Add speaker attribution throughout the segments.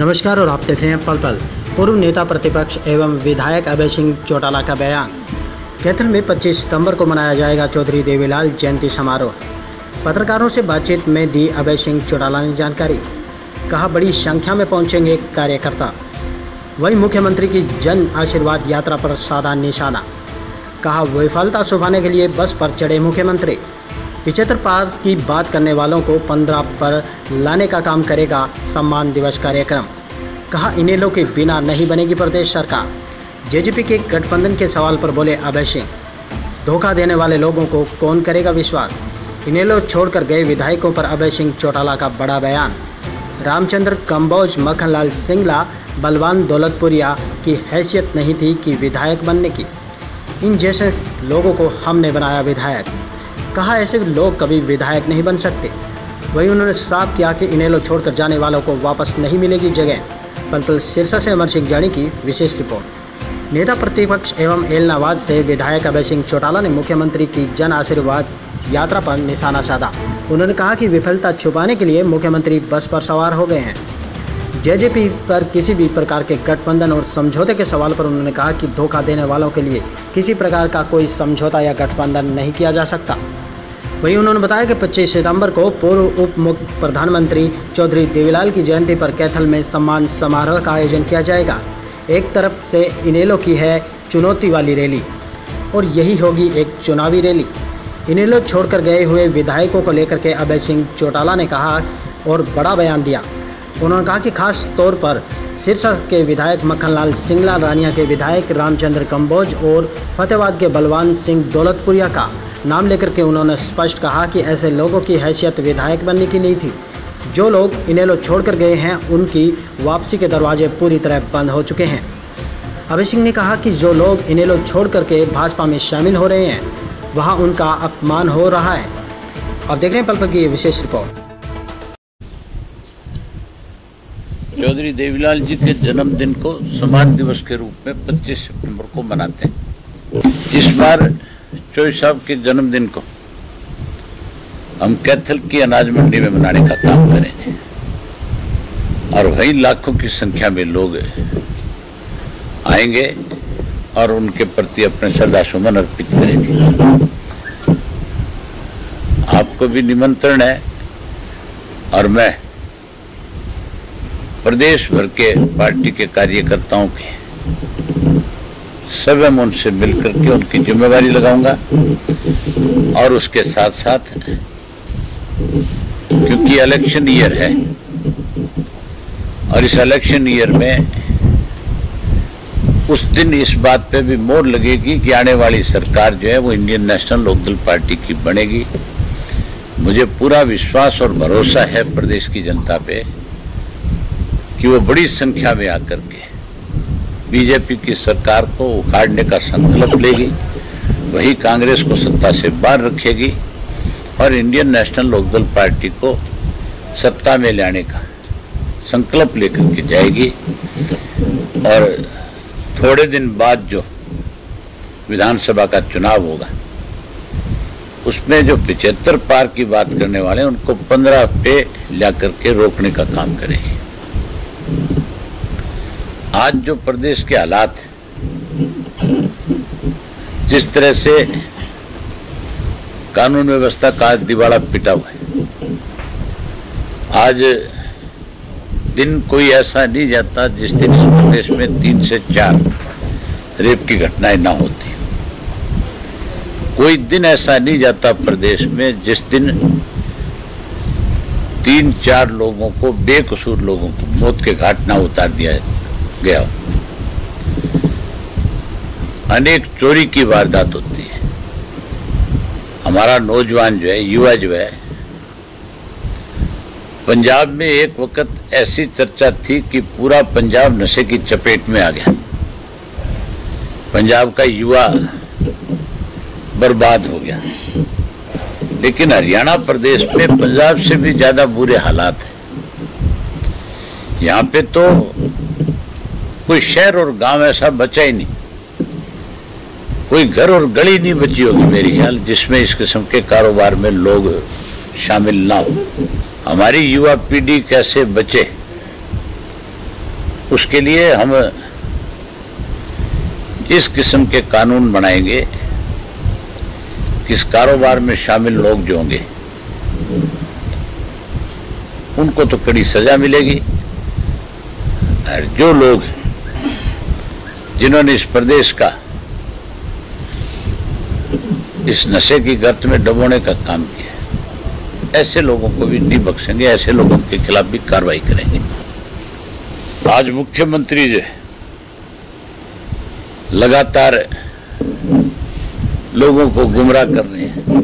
Speaker 1: नमस्कार और आप देख रहे हैं पल पल। पूर्व नेता प्रतिपक्ष एवं विधायक अभय सिंह चौटाला का बयान। कैथल में 25 सितंबर को मनाया जाएगा चौधरी देवीलाल जयंती समारोह। पत्रकारों से बातचीत में दी अभय सिंह चौटाला ने जानकारी। कहा, बड़ी संख्या में पहुँचेंगे कार्यकर्ता। वहीं मुख्यमंत्री की जन आशीर्वाद यात्रा पर साधा निशाना। कहा, विफलता सुभाने के लिए बस पर चढ़े मुख्यमंत्री। पिछहत्तर पार की बात करने वालों को पंद्रह पर लाने का काम करेगा सम्मान दिवस कार्यक्रम। कहा इनेलो के बिना नहीं बनेगी प्रदेश सरकार। जेजेपी के गठबंधन के सवाल पर बोले अभय सिंह। धोखा देने वाले लोगों को कौन करेगा विश्वास? इनेलो छोड़कर गए विधायकों पर अभय सिंह चौटाला का बड़ा बयान। रामचंद्र कंबोज मक्खनलाल सिंगला, बलवान दौलतपुरिया की हैसियत नहीं थी कि विधायक बनने की। इन जैसे लोगों को हमने बनाया विधायक। कहा ऐसे लोग कभी विधायक नहीं बन सकते। वहीं उन्होंने साफ़ किया कि इनेलो छोड़कर जाने वालों को वापस नहीं मिलेगी जगह। पलपल सिरसा से अमर सिंह जानी की विशेष रिपोर्ट। नेता प्रतिपक्ष एवं एलनाबाद से विधायक अभय सिंह चौटाला ने मुख्यमंत्री की जन आशीर्वाद यात्रा पर निशाना साधा। उन्होंने कहा कि विफलता छुपाने के लिए मुख्यमंत्री बस पर सवार हो गए हैं। जेजेपी पर किसी भी प्रकार के गठबंधन और समझौते के सवाल पर उन्होंने कहा कि धोखा देने वालों के लिए किसी प्रकार का कोई समझौता या गठबंधन नहीं किया जा सकता। वहीं उन्होंने बताया कि 25 सितंबर को पूर्व उप मुख्य प्रधानमंत्री चौधरी देवीलाल की जयंती पर कैथल में सम्मान समारोह का आयोजन किया जाएगा। एक तरफ़ से इनेलो की है चुनौती वाली रैली और यही होगी एक चुनावी रैली। इनेलो छोड़कर गए हुए विधायकों को लेकर के अभय सिंह चौटाला ने कहा और बड़ा बयान दिया। उन्होंने कहा कि खास तौर पर सिरसा के विधायक मक्खनलाल सिंगला, रानिया के विधायक रामचंद्र कंबोज और फतेहाबाद के बलवान सिंह दौलतपुरिया का नाम लेकर के उन्होंने स्पष्ट कहा कि ऐसे लोगों की हैसियत विधायक बनने की नहीं थी। जो लोग इनेलो छोड़कर गए हैं, उनकी वापसी के दरवाजे पूरी तरह बंद हो चुके हैं। अभय सिंह ने कहा कि जो लोग इनेलो छोड़ करके भाजपा में शामिल हो रहे हैं, वहाँ उनका अपमान हो रहा है। अब देख रहे हैं पल पल की ये विशेष रिपोर्ट।
Speaker 2: चौधरी देवीलाल जी के जन्मदिन को सम्मान दिवस के रूप में 25 सितंबर को मनाते हैं। इस बार चौधरी साहब के जन्मदिन को हम कैथल की अनाज मंडी में मनाने का काम करेंगे और वही लाखों की संख्या में लोग आएँगे और उनके प्रति अपने श्रद्धा सुमन अर्पित करेंगे। आपको भी निमंत्रण है और मैं प्रदेश भर के पार्टी के कार्यकर्ताओं के। सब हम उनसे मिलकर के उनकी जिम्मेवारी लगाऊँगा और उसके साथ साथ क्योंकि इलेक्शन ईयर है, और इस इलेक्शन ईयर में उस दिन इस बात पे भी मोर लगेगी कि आने वाली सरकार जो है वो इंडियन नेशनल लोकदल पार्टी की बनेगी। मुझे पूरा विश्वास और भरोसा है प्रदेश की जनता पे कि वो बड़ी संख्या में आकर के बीजेपी की सरकार को उखाड़ने का संकल्प लेगी, वही कांग्रेस को सत्ता से बाहर रखेगी और इंडियन नेशनल लोकदल पार्टी को सत्ता में लाने का संकल्प लेकर के जाएगी। और थोड़े दिन बाद जो विधानसभा का चुनाव होगा, उसमें जो पिछहत्तर पार की बात करने वाले हैं, उनको पंद्रह पे ला करके रोकने का काम करेगी। आज जो प्रदेश के हालात जिस तरह से कानून व्यवस्था का आज दिवाड़ा पिटा हुआ है, आज दिन कोई ऐसा नहीं जाता जिस दिन इस प्रदेश में तीन से चार रेप की घटनाएँ ना होती। कोई दिन ऐसा नहीं जाता प्रदेश में जिस दिन तीन चार लोगों को, बेकसूर लोगों को मौत के घाट ना उतार दिया गया। अनेक चोरी की वारदात होती है। हमारा नौजवान जो है, युवा जो है, पंजाब में एक वक्त ऐसी चर्चा थी कि पूरा पंजाब नशे की चपेट में आ गया। पंजाब का युवा बर्बाद हो गया। लेकिन हरियाणा प्रदेश में पंजाब से भी ज़्यादा बुरे हालात हैं। यहाँ पे तो कोई शहर और गाँव ऐसा बचा ही नहीं। कोई घर और गली नहीं बची होगी मेरे ख्याल, जिसमें इस किस्म के कारोबार में लोग शामिल ना हो। हमारी युवा पीढ़ी कैसे बचे, उसके लिए हम इस किस्म के कानून बनाएँगे। इस कारोबार में शामिल लोग जो होंगे, उनको तो कड़ी सजा मिलेगी। और जो लोग जिन्होंने इस प्रदेश का, इस नशे की गर्त में डबोने का काम किया, ऐसे लोगों को भी नहीं बख्शेंगे, ऐसे लोगों के खिलाफ भी कार्रवाई करेंगे। आज मुख्यमंत्री जो लगातार लोगों को गुमराह कर रहे हैं।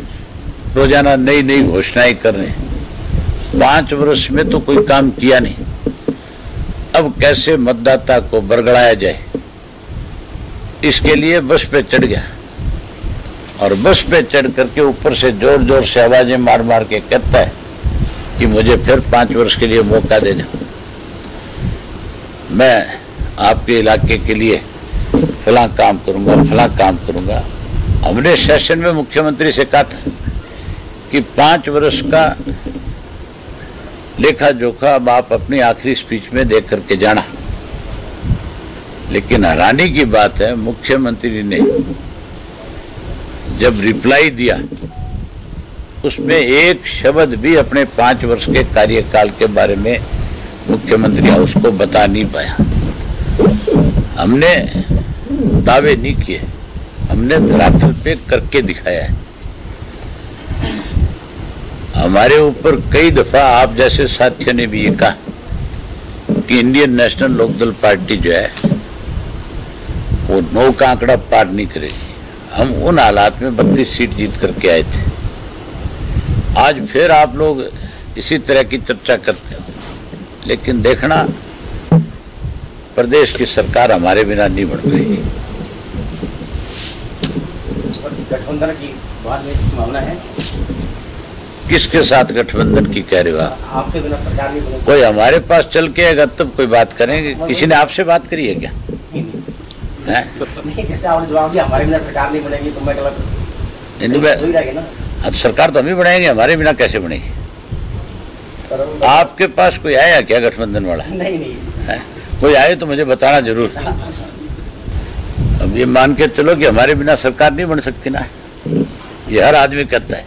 Speaker 2: रोज़ाना नई नई घोषणाएँ कर रहे हैं। पाँच वर्ष में तो कोई काम किया नहीं। अब कैसे मतदाता को बरगड़ाया जाए? इसके लिए बस पे चढ़ गया। और बस पे चढ़ करके ऊपर से ज़ोर ज़ोर से आवाज़ें मार मार के कहता है कि मुझे फिर पाँच वर्ष के लिए मौका दे दो मैं आपके इलाके के लिए फला काम करूँगा, फला काम करूँगा। हमने सेशन में मुख्यमंत्री से कहा था कि पाँच वर्ष का लेखा जोखा अब आप अपनी आखिरी स्पीच में देख करके जाना। लेकिन हैरानी की बात है, मुख्यमंत्री ने जब रिप्लाई दिया, उसमें एक शब्द भी अपने पाँच वर्ष के कार्यकाल के बारे में मुख्यमंत्री हाउस को बता नहीं पाया। हमने दावे नहीं किए। हमने धरातल पे करके दिखाया है। हमारे ऊपर कई दफ़ा आप जैसे साथियों ने भी ये कहा कि इंडियन नेशनल लोकदल पार्टी जो है, वो नौ का आंकड़ा पार नहीं करेगी। हम उन हालात में बत्तीस सीट जीत करके आए थे। आज फिर आप लोग इसी तरह की चर्चा करते हो। लेकिन देखना, प्रदेश की सरकार हमारे बिना नहीं बढ़ पाएगी।
Speaker 3: गठबंधन की बात में संभावना है।
Speaker 2: किसके साथ गठबंधन की कह रहे हो
Speaker 3: आपके बिना सरकार नहीं बनेगी
Speaker 2: कोई हमारे पास चल के अगर तब कोई बात करेंगे। किसी ने आपसे बात करी है क्या? है?
Speaker 3: नहीं जैसे आपने जवाब दिया हमारे बिना सरकार नहीं बनेगी तो मैं गलत
Speaker 2: अब सरकार तो हम ही बनाएँगे हमारे बिना कैसे बनेगी? आपके पास कोई आया क्या गठबंधन वाला?
Speaker 3: नहीं नहीं।
Speaker 2: है? कोई आए तो मुझे बताना ज़रूर। अब ये मान के चलो कि हमारे बिना सरकार नहीं बन सकती ना। ये हर आदमी कहता है।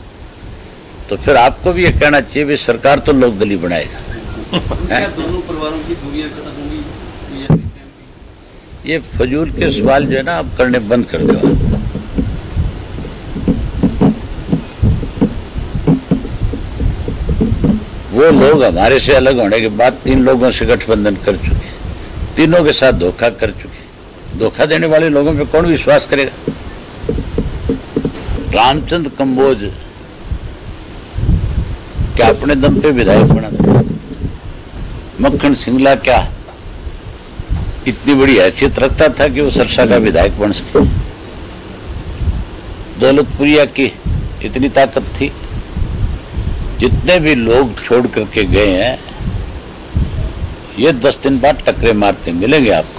Speaker 2: तो फिर आपको भी ये कहना चाहिए भी सरकार तो लोग दली बनाएगा।
Speaker 4: दोनों परिवारों की दूरियाँ ये
Speaker 2: फजूल के सवाल जो है ना आप करने बंद कर दो। वो लोग हमारे से अलग होने के बाद तीन लोगों से गठबंधन कर चुके हैं। तीनों के साथ धोखा कर चुके धोखा देने वाले लोगों पे कौन विश्वास करेगा? रामचंद्र कंबोज क्या अपने दम पे विधायक बना था? मक्खन सिंगला क्या? इतनी बड़ी हैसियत रखता था कि वो सरसा का विधायक बन सके। दौलतपुरिया की इतनी ताकत थी। जितने भी लोग छोड़ करके गए हैं, ये दस दिन बाद टकरे मारते मिलेंगे आपको?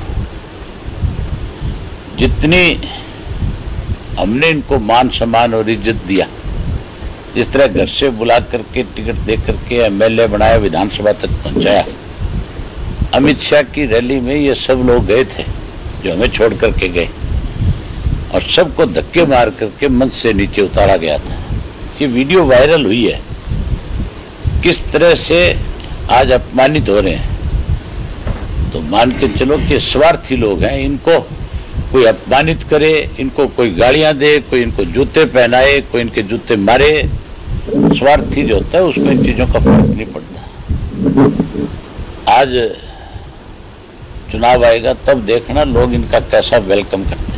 Speaker 2: जितनी हमने इनको मान सम्मान और इज़्ज़त दिया, जिस तरह घर से बुला करके टिकट दे करके एमएलए बनाया, विधानसभा तक पहुँचाया, अमित शाह की रैली में ये सब लोग गए थे, जो हमें छोड़ करके गए, और सबको धक्के मार करके मंच से नीचे उतारा गया था। ये वीडियो वायरल हुई है। किस तरह से आज अपमानित हो रहे हैं। तो मान के चलो कि स्वार्थी लोग हैं इनको। कोई अपमानित करे, इनको कोई गाड़ियाँ दे, कोई इनको जूते पहनाए, कोई इनके जूते मारे, स्वार्थी जो होता है, उसमें इन चीज़ों का फ़र्क नहीं पड़ता। आज चुनाव आएगा, तब देखना लोग इनका कैसा वेलकम करते